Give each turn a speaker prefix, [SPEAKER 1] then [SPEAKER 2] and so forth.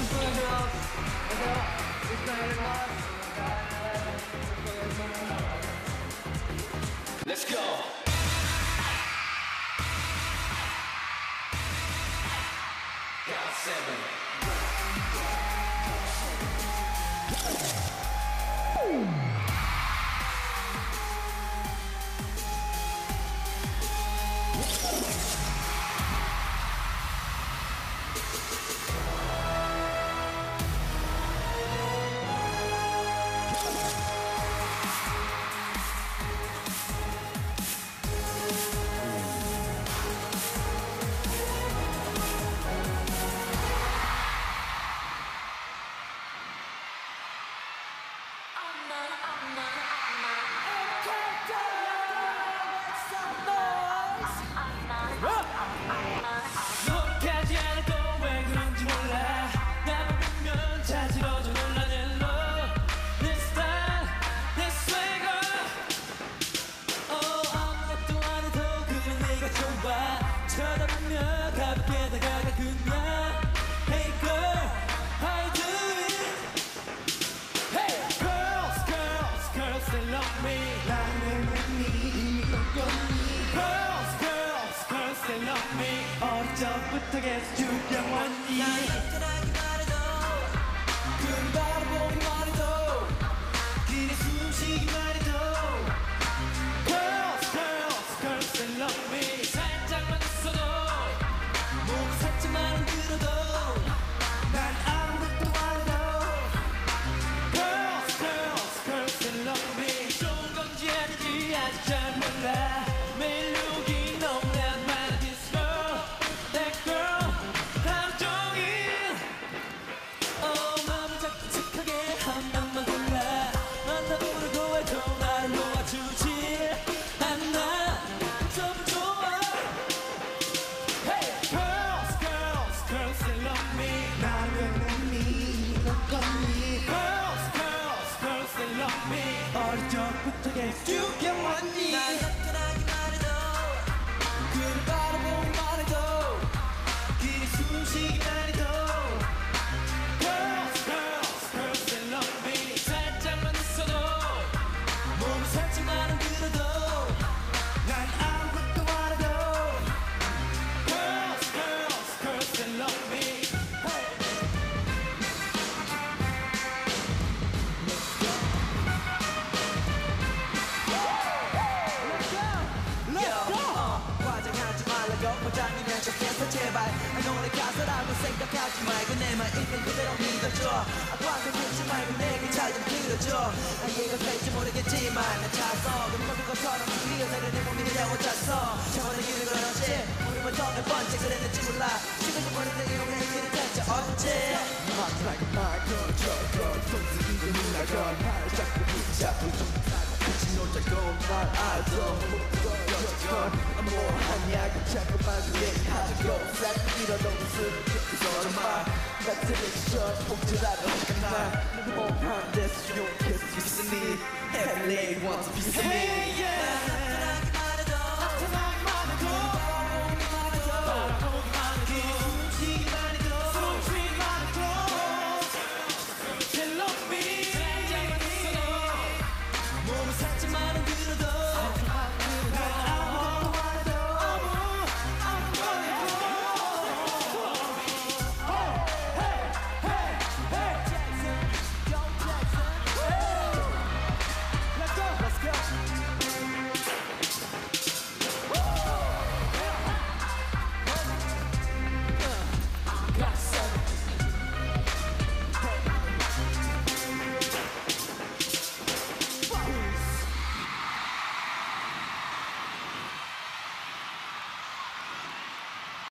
[SPEAKER 1] しくお願いします。 자지러져 놀라 내 love 내 swagger oh 아무것도 안 해도 그냥 내가 좋아 쳐다보면 가볍게 다가가 그냥 Hey girl how you doing Hey girls girls girls they love me 나는 이미 넌거니 Girls girls girls they love me 어릴 적부터 계속 유명원이 그를 바라보기만 해도 길이 숨쉬기만 해도
[SPEAKER 2] 말라고 포장이면 좋겠어 제발 난 오늘 가서라고 생각하지 말고 내말 있는 그대로 믿어줘 아빠한테 묻지 말고 내게 잘좀 들어줘 난 이해가 될지 모르겠지만 난 찼어 그 모든 것처럼 리어내려 내 몸이 내려고 찼어 저번에 길을 걸었지 우리부터 몇 번째 그랬는지 몰라 시간이 버리는 이름의 길을 대체 어째
[SPEAKER 3] 마지막에 말 걸어줘 손쓰기고 누나건 날 자꾸 붙잡고 좀 같이 놀자고 날 알죠 여지건 뭐하냐고 자꾸만 그 얘기하자고 싹 밀어도 웃음 그래서 정말 나 텔레비전 복제라도 하나 뭐한 데서 용케서 있으니 Every day wants a piece of me
[SPEAKER 1] Hey, yeah.